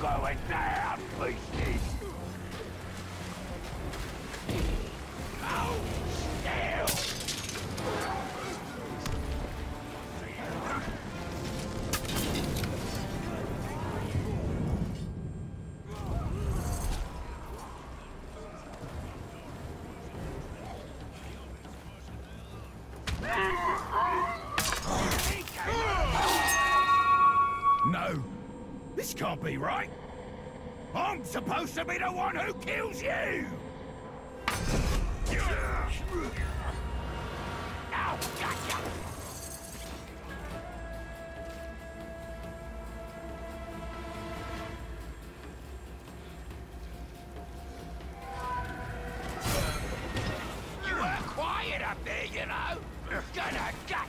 going down, beasties! No, this can't be right. I'm supposed to be the one who kills you! Gotcha! You were quiet up there, you know. Gonna gut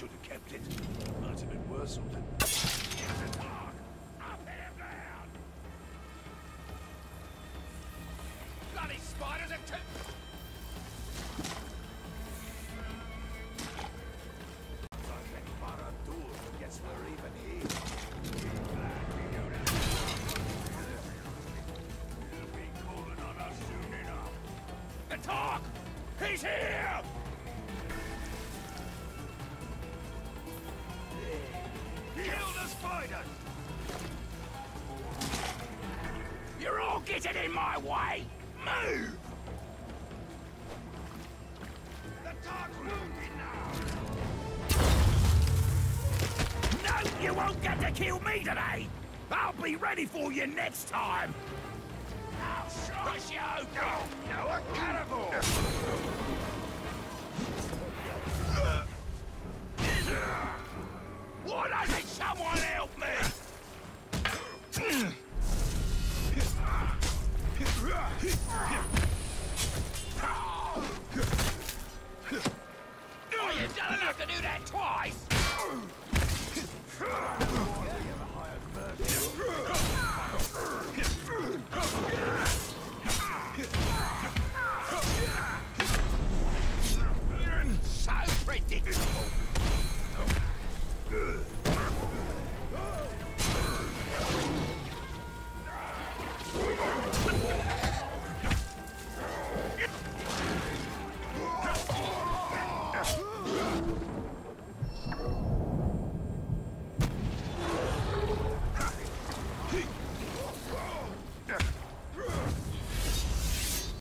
Should have kept it. Might have been worse off it. Bloody spiders are! He's here! All getting in my way! Move! The dog's wounded now! No, you won't get to kill me today! I'll be ready for you next time! I'll crush you!